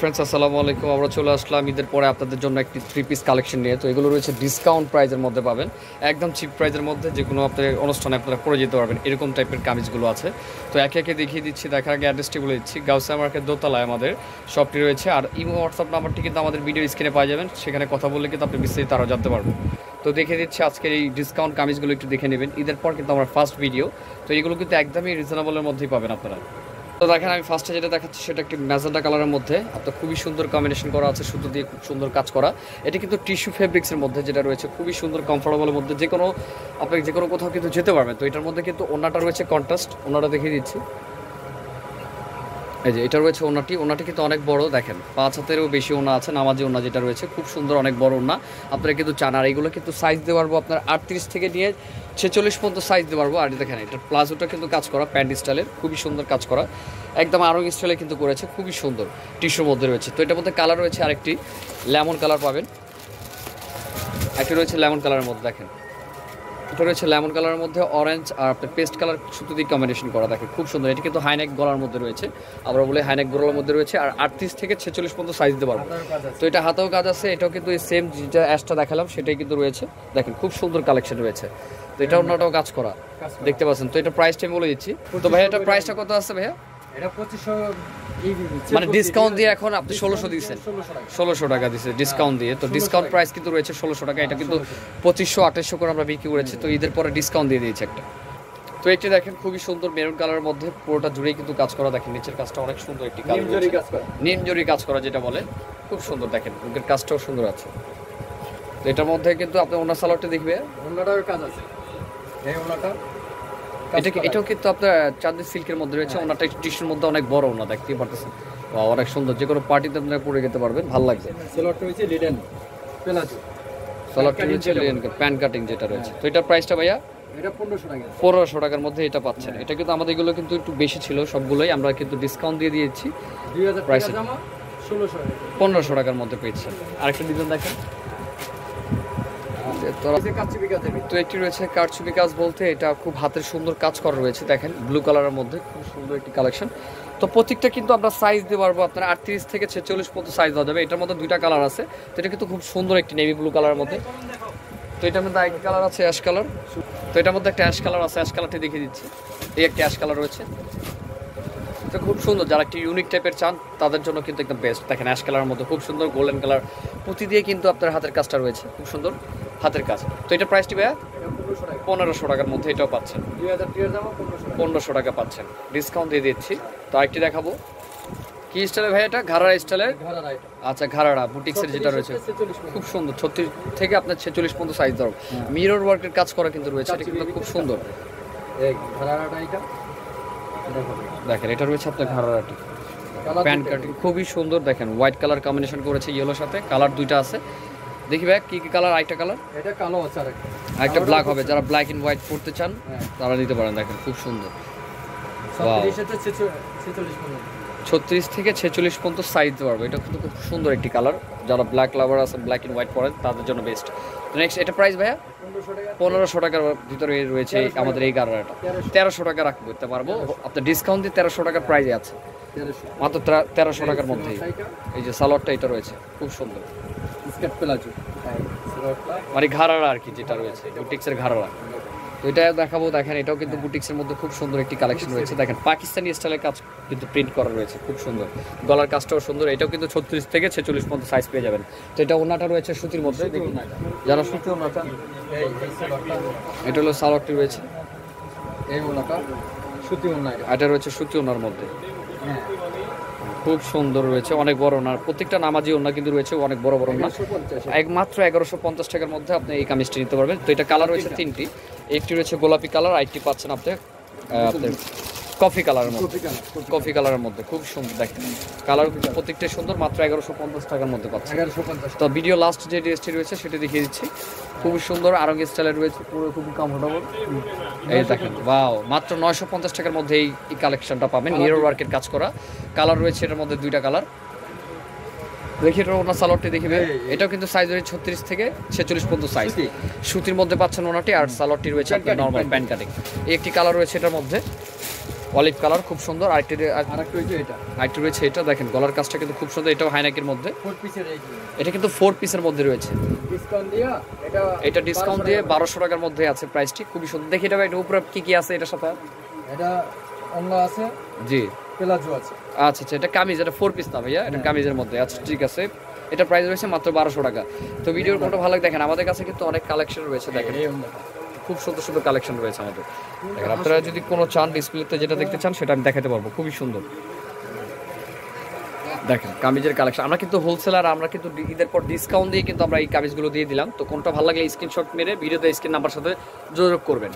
Friends আসসালামু আলাইকুম। আমরা চলে আসলাম ঈদের পরে আপনাদের জন্য একটি থ্রি পিস কালেকশন নিয়ে। তো এগুলো রয়েছে ডিসকাউন্ট প্রাইজের মধ্যে পাবেন। একদম চিপ প্রাইজের মধ্যে যে কোনো আপনার অনুষ্ঠানে আপনারা পরে যেতে পারবেন। এরকম টাইপের কামিজগুলো আছে। তো একে একে দেখিয়ে দিচ্ছি, দেখার আগে অ্যাড্রেসটি বলে দিচ্ছি। গাউসা মার্কেট দোতলায় আমাদের শপটি রয়েছে। আর ইমো হোয়াটসঅ্যাপ নাম্বারটি কিন্তু আমাদের ভিডিও স্ক্রিনে পাওয়া যাবেন। সেখানে কথা বললে কিন্তু আপনি বিস্তারিত আরও জানতে পারবেন। তো দেখে দিচ্ছি আজকের এই ডিসকাউন্ট কামিজগুলো একটু দেখে নেবেন। ঈদের পর কিন্তু আমার ফার্স্ট ভিডিও তো এগুলো কিন্তু একদমই রিজনেবলের মধ্যেই পাবেন আপনারা। তো দেখেন, আমি ফার্স্টে যেটা দেখাচ্ছি সেটা একটি ম্যাজেন্ডা কালারের মধ্যে। আপনার খুবই সুন্দর কম্বিনেশন করা আছে সুতো দিয়ে খুব সুন্দর কাজ করা। এটা কিন্তু টিস্যু ফেব্রিক্সের মধ্যে যেটা রয়েছে, খুবই সুন্দর কমফোর্টেবলের মধ্যে। যে কোনো আপনি যে কোনো কোথাও কিন্তু যেতে পারবেন। তো এটার মধ্যে কিন্তু ওনাটা রয়েছে কন্ট্রাস্ট ওনাটা দেখিয়ে দিচ্ছি। এই যে, এটা রয়েছে ওনাটি ওনাটি কিন্তু অনেক বড়, দেখেন। পাঁচ হাতেরও বেশি ওনা আছে, নামাজি ওনা যেটা রয়েছে। খুব সুন্দর অনেক বড় ওনা আপনারা কিন্তু চান। আর এইগুলো কিন্তু সাইজ পারব আপনার আটত্রিশ থেকে নিয়ে ছেচল্লিশ পর্যন্ত সাইজ দিতে পারব। আর দেখেন, এটা প্লাজোটা কিন্তু কাজ করা, প্যান্ট স্টাইলের, খুবই সুন্দর কাজ করা। একদম আরং স্টাইলে কিন্তু করেছে, খুবই সুন্দর টিস্যুর মধ্যে রয়েছে। তো এটার মধ্যে কালার রয়েছে আরেকটি লেমন কালার পাবেন। একটি রয়েছে লেমন কালারের মধ্যে, দেখেন। এটা রয়েছে লেমন কালারের মধ্যে অরেঞ্জ আর আপনার পেস্ট কালার সুতো দিয়ে কম্বিনেশন করা দেখে খুব সুন্দর। এটি কিন্তু হাইনেক গলার মধ্যে রয়েছে। আমরা বলে হাইনেক গলার মধ্যে রয়েছে আর আটত্রিশ থেকে ছেচল্লিশ পর্যন্ত সাইজ দিতে পারব। তো এটা হাতেও কাজ আছে এটাও কিন্তু এই সেম যেটা অ্যাশটা দেখালাম সেটাই কিন্তু রয়েছে। দেখেন খুব সুন্দর কালেকশন রয়েছে। তো এটা অন্যটাও কাজ করা। দেখতে পাচ্ছেন তো এটা প্রাইসটা আমি বলে দিচ্ছি। তো ভাইয়া এটা প্রাইসটা কত আছে ভাইয়া? মানে ডিসকাউন্ট দিয়ে এখন আপনি ষোলোশো দিচ্ছেন ষোলোশো টাকা। দিচ্ছে ডিসকাউন্ট দিয়ে। তো ডিসকাউন্ট প্রাইস কিন্তু রয়েছে ষোলোশো টাকা এটা কিন্তু পঁচিশশো আঠাশশো করে আমরা বিক্রি করেছি। তো ঈদের পরে ডিসকাউন্ট দিয়ে দিয়েছে একটা। তো একটি দেখেন খুবই সুন্দর মেরুন কালারের মধ্যে পুরোটা জুড়েই কিন্তু কাজ করা। দেখেন নিচের কাজটা অনেক সুন্দর একটি নিমজরি কাজ করা। নিম জরি কাজ করা যেটা বলে খুব সুন্দর। দেখেন বুকের কাজটাও সুন্দর আছে। তো এটার মধ্যে কিন্তু আপনি ওনার সালোয়ারটা দেখবে। ওনাটার কাজ আছে। এই ওনাটা এটা এটাও কিন্তু আপনার চাঁদের সিল্কের মধ্যে রয়েছে ওনাটা টিস্যুর মধ্যে অনেক বড় ওনা দেখতেই পারতেছেন। অনেক সুন্দর যে কোনো পার্টিতে আপনারা পরে যেতে পারবেন ভালো লাগবে। সেলরটা হয়েছে লিডেন পেলাজো। প্যান কাটিং যেটা রয়েছে। তো এটার প্রাইসটা ভাইয়া? পনেরোশো টাকার মধ্যে এটা পাচ্ছেন। এটা কিন্তু আমাদের এগুলো কিন্তু একটু বেশি ছিল সবগুলোই আমরা কিন্তু ডিসকাউন্ট দিয়ে দিয়েছি। পনেরোশো টাকার মধ্যে পেয়েছেন আরেকটা ডিজাইন দেখেন। তো একটি রয়েছে কারচুপি কাজ বলতে এটা খুব হাতের সুন্দর কাজ করা রয়েছে দেখেন ব্লু কালারের মধ্যে খুব সুন্দর একটি কালেকশন তো প্রত্যেকটা কিন্তু আমরা সাইজ দিতে পারব আপনার আটত্রিশ থেকে ছেচল্লিশ পর্যন্ত সাইজ দেওয়া যাবে। এটার মধ্যে দুইটা কালার আছে তো এটা কিন্তু খুব সুন্দর একটি নেভি ব্লু কালারের মধ্যে। তো এটার মধ্যে আরেকটি কালার আছে অ্যাশ কালার তো এটার মধ্যে একটা অ্যাশ কালার আছে অ্যাশ কালারটি দেখিয়ে দিচ্ছি। এই একটা অ্যাশ কালার রয়েছে। তো খুব সুন্দর যারা একটি ইউনিক টাইপের চান তাদের জন্য কিন্তু একদম বেস্ট দেখেন অ্যাশ কালারের মধ্যে খুব সুন্দর গোল্ডেন কালার পুঁতি দিয়ে কিন্তু আপনার হাতের কাজটা রয়েছে খুব সুন্দর হাতের কাজ। তো এটা প্রাইসটি ভাইয়া? পনেরোশো টাকার মধ্যে এটাও পাচ্ছেন। পনেরোশো টাকা পাচ্ছেন। ডিসকাউন্ট দিয়ে দিচ্ছি। তো আরেকটি দেখাবো। কি স্টাইলের ভাই এটা? ঘাড়া স্টাইলের আচ্ছা ঘাড়াড়া বুটিক্সের যেটা রয়েছে। খুব সুন্দর ছত্রিশ থেকে আপনার ছেচল্লিশ পর্যন্ত সাইজ ধরো মিরর ওয়ার্কের কাজ করা কিন্তু রয়েছে এটা কিন্তু খুব সুন্দর। এটা? দেখেন এটা রয়েছে আপনার কালার প্যান্ট কাটিং খুবই সুন্দর দেখেন হোয়াইট কালার কম্বিনেশন করেছে ইয়েলোর সাথে কালার দুইটা আছে। দেখি ভাই কি কি কালার আরেকটা কালার এটা কালো আছে আরেকটা। আরেকটা ব্ল্যাক হবে যারা ব্ল্যাক এন্ড হোয়াইট পড়তে চান হ্যাঁ। তারা নিতে পারেন দেখেন খুব সুন্দর। ছত্রিশ থেকে ছেচল্লিশ পর্যন্ত সাইজ পারব এটা কিন্তু খুব সুন্দর একটি কালার যারা ব্ল্যাক লাভার আছে ব্ল্যাক এন্ড হোয়াইট পরেন তাদের জন্য বেস্ট নেক্সট এটা প্রাইস ভাইয়া? পনেরোশো টাকার ভিতরে রয়েছে আমাদের এই গাড়াটা। তেরোশো টাকা রাখতে করতে পারব। আপনার ডিসকাউন্ট দিয়ে তেরোশো টাকার প্রাইজে আছে। মাত্র তেরোশো টাকার মধ্যেই। এই যে সালোয়ারটা এটা রয়েছে খুব সুন্দর। মানে ঘাড়ারা আর কি যেটা রয়েছে বুটিক্সের ঘাড়ারা তো এটা দেখাবো দেখেন এটাও কিন্তু বুটিক্সের মধ্যে খুব সুন্দর একটি কালেকশন রয়েছে। দেখেন পাকিস্তানি স্টাইলের কাজ কিন্তু প্রিন্ট করা রয়েছে খুব সুন্দর। গলার কাজটাও সুন্দর এটাও কিন্তু ছত্রিশ থেকে ছেচল্লিশ পর্যন্ত সাইজ পেয়ে যাবেন। তো এটা ওনাটা রয়েছে সুতির মধ্যে দেখি। যারা সুতি ওনা চান এই এই সালোয়ারটা। এটা হলো সালোয়ারটি রয়েছে। এই ওনাটা সুতি ওনা এটা রয়েছে সুতি ওনার মধ্যে। হ্যাঁ। খুব সুন্দর রয়েছে অনেক বড় ওনার প্রত্যেকটা নামাজি ওনা কিন্তু রয়েছে অনেক বড় বড় ওনা একমাত্র এগারোশো পঞ্চাশ টাকার মধ্যে আপনি এই কামিজটি নিতে পারবেন। তো এটা কালার রয়েছে তিনটি। একটি রয়েছে গোলাপি কালার আরেকটি পাচ্ছেন আপনি আপনার কফি কালারের মধ্যে। কফি কালারের মধ্যে খুব সুন্দর দেখেন কালার প্রত্যেকটাই সুন্দর মাত্র এগারোশো পঞ্চাশ টাকার মধ্যে পাচ্ছে তো ভিডিও লাস্ট যে ড্রেসটি রয়েছে সেটা দেখিয়ে দিচ্ছি। খুবই সুন্দর আরং স্টাইলের রয়েছে পুরো খুবই কমফোর্টেবল এই দেখেন বাও মাত্র নয়শো পঞ্চাশ টাকার মধ্যে এই কালেকশনটা পাবেন মিরর ওয়ার্কের কাজ করা। কালার রয়েছে এটার মধ্যে দুইটা কালার দেখি ওনার সালোয়ারটি দেখিবে এটাও কিন্তু সাইজ রয়েছে ছত্রিশ থেকে ছেচল্লিশ পর্যন্ত সাইজ সুতির মধ্যে পাচ্ছেন ওনাটি আর সালোয়ারটি রয়েছে আপনার নর্মাল প্যান্ট কাটিং একটি কালার রয়েছে এটার মধ্যে। অলিভ কালার খুব সুন্দর। আরেকটি একটা আরেকটি রয়েছে এটা। দেখেন গলার কাজটা কিন্তু খুব সুন্দর। এটাও হাইনাকের মধ্যে। এটা কিন্তু ফোর পিসের মধ্যে রয়েছে। এটা ডিসকাউন্ট দিয়ে বারোশো টাকার মধ্যে আছে প্রাইসটি খুবই সুন্দর। দেখি এটা এটা উপরে কি কি আছে? এটার সাথে? এটা অন্য আছে। জি। পেলাজো আছে। আচ্ছা আচ্ছা এটা কামিজ এটা ফোর পিস না ভাইয়া? এটা হ্যাঁ। কামিজের মধ্যে। আচ্ছা ঠিক আছে। এটা প্রাইস রয়েছে মাত্র বারোশো টাকা। তো ভিডিওর কোনটা ভালো দেখেন। আমাদের কাছে কিন্তু অনেক কালেকশন রয়েছে দেখেন। খুব সুন্দর সুন্দর কালেকশন রয়েছে আমাদের। দেখেন আপনারা যদি কোনো চান ডিসপ্লেতে যেটা দেখতে চান সেটা আমি দেখাতে পারব। খুবই সুন্দর। দেখেন কামিজের কালেকশন আমরা কিন্তু হোলসেলার আমরা কিন্তু ঈদের পর ডিসকাউন্ট দিয়ে কিন্তু আমরা এই কামিজগুলো দিয়ে দিলাম। তো কোনটা ভালো লাগলে স্ক্রিনশট মেরে ভিডিওতে স্ক্রিন নাম্বার সাথে যোগাযোগ করবেন।